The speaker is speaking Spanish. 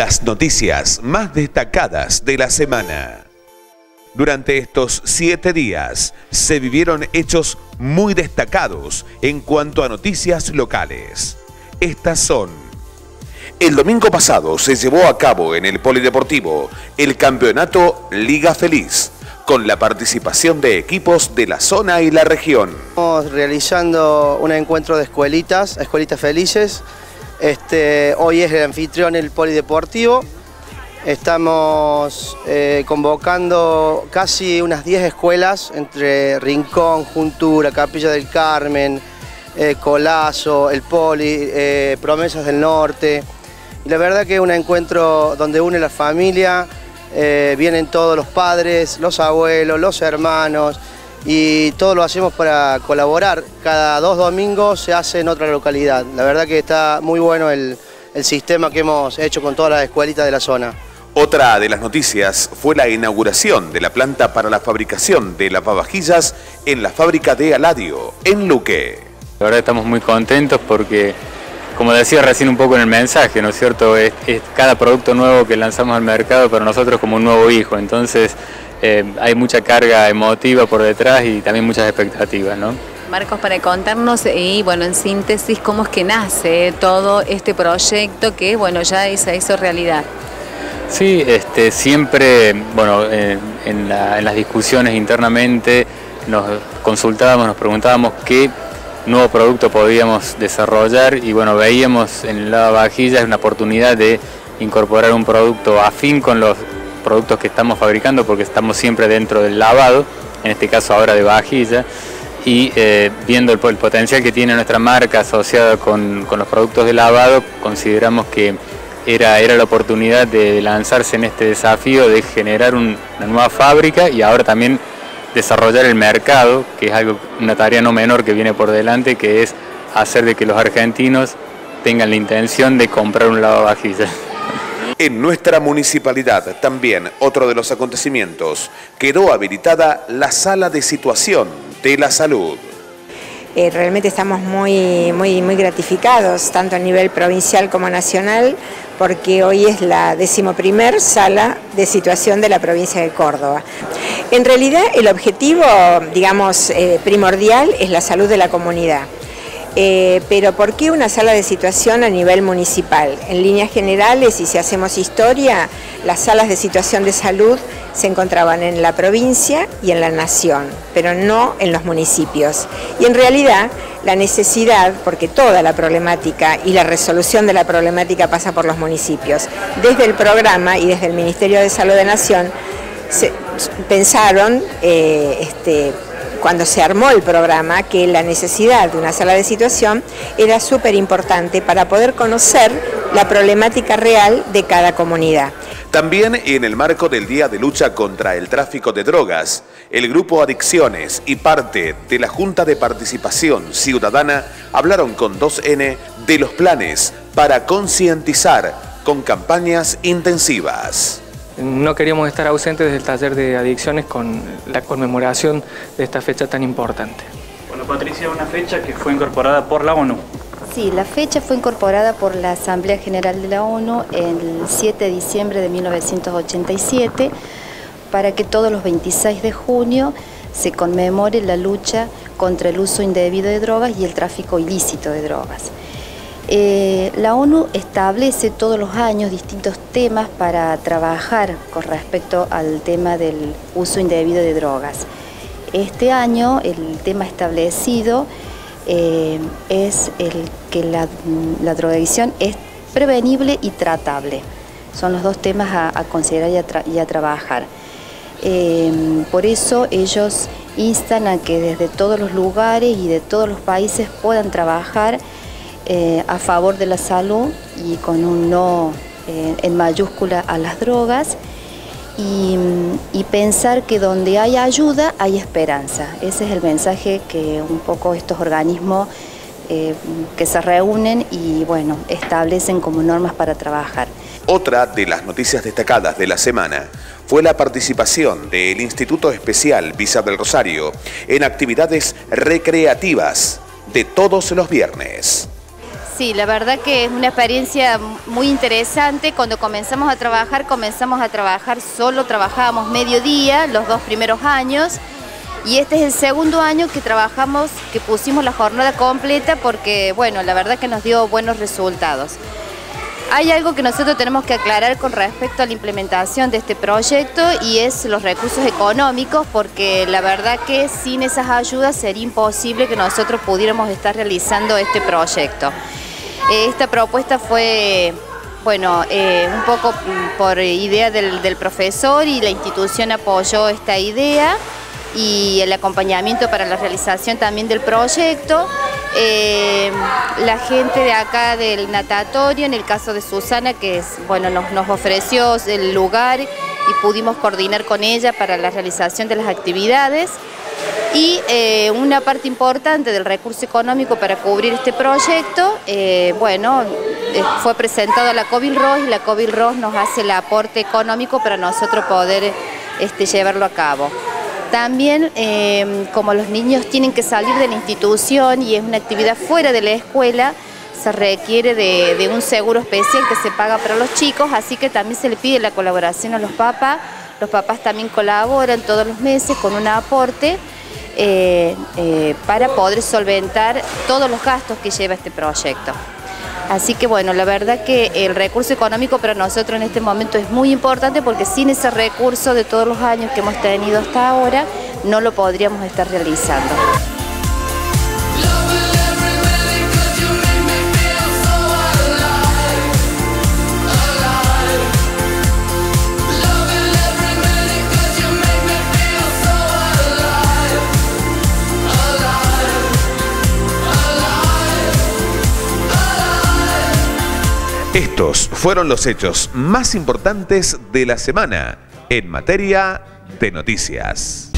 Las noticias más destacadas de la semana. Durante estos siete días se vivieron hechos muy destacados en cuanto a noticias locales. Estas son... El domingo pasado se llevó a cabo en el Polideportivo el campeonato Liga Feliz, con la participación de equipos de la zona y la región. Estamos realizando un encuentro de escuelitas, escuelitas felices. Este, hoy es el anfitrión el Polideportivo. Estamos eh, convocando casi unas 10 escuelas entre Rincón, Juntura, Capilla del Carmen, eh, Colazo, el Poli, eh, Promesas del Norte. La verdad que es un encuentro donde une la familia, vienen todos los padres, los abuelos, los hermanos y todo lo hacemos para colaborar. Cada dos domingos se hace en otra localidad. La verdad que está muy bueno el, el sistema que hemos hecho con todas las escuelitas de la zona. Otra de las noticias fue la inauguración de la planta para la fabricación de lavavajillas en la fábrica de Aladio, en Luque. La verdad estamos muy contentos porque como decía recién un poco en el mensaje, ¿no es cierto? Es, cada producto nuevo que lanzamos al mercado para nosotros como un nuevo hijo, entonces eh, hay mucha carga emotiva por detrás y también muchas expectativas, ¿no? Marcos, para contarnos y bueno, en síntesis, cómo es que nace todo este proyecto que bueno, ya se hizo realidad. Sí, este, siempre, bueno, en las discusiones internamente nos consultábamos, nos preguntábamos qué nuevo producto podíamos desarrollar y bueno, veíamos en la vajilla una oportunidad de incorporar un producto afín con los productos que estamos fabricando porque estamos siempre dentro del lavado, en este caso ahora de vajilla, y eh, viendo el, potencial que tiene nuestra marca asociada con, los productos de lavado, consideramos que era, era la oportunidad de lanzarse en este desafío de generar una nueva fábrica y ahora también desarrollar el mercado, que es algo, una tarea no menor que viene por delante, que es hacer de que los argentinos tengan la intención de comprar un lavavajillas. En nuestra municipalidad también otro de los acontecimientos, quedó habilitada la sala de situación de la salud. Eh, realmente estamos muy, muy, muy gratificados, tanto a nivel provincial como nacional, porque hoy es la decimoprimer sala de situación de la provincia de Córdoba. En realidad el objetivo, digamos, eh, primordial es la salud de la comunidad. Eh, pero ¿por qué una sala de situación a nivel municipal? En líneas generales, y si hacemos historia, las salas de situación de salud se encontraban en la provincia y en la nación, pero no en los municipios. Y en realidad, la necesidad, porque toda la problemática y la resolución de la problemática pasa por los municipios, desde el programa y desde el Ministerio de Salud de Nación, se pensaron eh, este, cuando se armó el programa que la necesidad de una sala de situación era súper importante para poder conocer la problemática real de cada comunidad. También en el marco del Día de Lucha contra el Tráfico de Drogas, el Grupo Adicciones y parte de la Junta de Participación Ciudadana hablaron con 2N de los planes para concientizar con campañas intensivas. No queríamos estar ausentes del taller de adicciones con la conmemoración de esta fecha tan importante. Bueno, Patricia, una fecha que fue incorporada por la ONU. Sí, la fecha fue incorporada por la Asamblea General de la ONU el 7 de diciembre de 1987 para que todos los 26 de junio se conmemore la lucha contra el uso indebido de drogas y el tráfico ilícito de drogas. Eh, la ONU establece todos los años distintos temas para trabajar con respecto al tema del uso indebido de drogas. Este año el tema establecido eh, es el que la, drogadicción es prevenible y tratable. Son los dos temas a, considerar y a, trabajar. Eh, por eso ellos instan a que desde todos los lugares y de todos los países puedan trabajar eh, a favor de la salud y con un no eh, en mayúscula a las drogas y, pensar que donde hay ayuda hay esperanza. Ese es el mensaje que un poco estos organismos eh, que se reúnen y bueno, establecen como normas para trabajar. Otra de las noticias destacadas de la semana fue la participación del Instituto Especial Visa del Rosario en actividades recreativas de todos los viernes. Sí, la verdad que es una experiencia muy interesante. Cuando comenzamos a trabajar, comenzamos a trabajar solo, trabajábamos mediodía los dos primeros años. Y este es el segundo año que trabajamos, que pusimos la jornada completa porque, bueno, la verdad que nos dio buenos resultados. Hay algo que nosotros tenemos que aclarar con respecto a la implementación de este proyecto y es los recursos económicos porque la verdad que sin esas ayudas sería imposible que nosotros pudiéramos estar realizando este proyecto. Esta propuesta fue, bueno, eh, un poco por idea del, del profesor y la institución apoyó esta idea y el acompañamiento para la realización también del proyecto. Eh, la gente de acá del natatorio, en el caso de Susana, que es, bueno, nos, nos ofreció el lugar y pudimos coordinar con ella para la realización de las actividades. Y eh, una parte importante del recurso económico para cubrir este proyecto, eh, bueno, fue presentado a la COVID ROS y la COVID ROS nos hace el aporte económico para nosotros poder este, llevarlo a cabo. También, eh, como los niños tienen que salir de la institución y es una actividad fuera de la escuela, se requiere de, un seguro especial que se paga para los chicos, así que también se le pide la colaboración a los papás. Los papás también colaboran todos los meses con un aporte eh, eh, para poder solventar todos los gastos que lleva este proyecto. Así que bueno, la verdad que el recurso económico para nosotros en este momento es muy importante porque sin ese recurso de todos los años que hemos tenido hasta ahora, no lo podríamos estar realizando. Estos fueron los hechos más importantes de la semana en materia de noticias.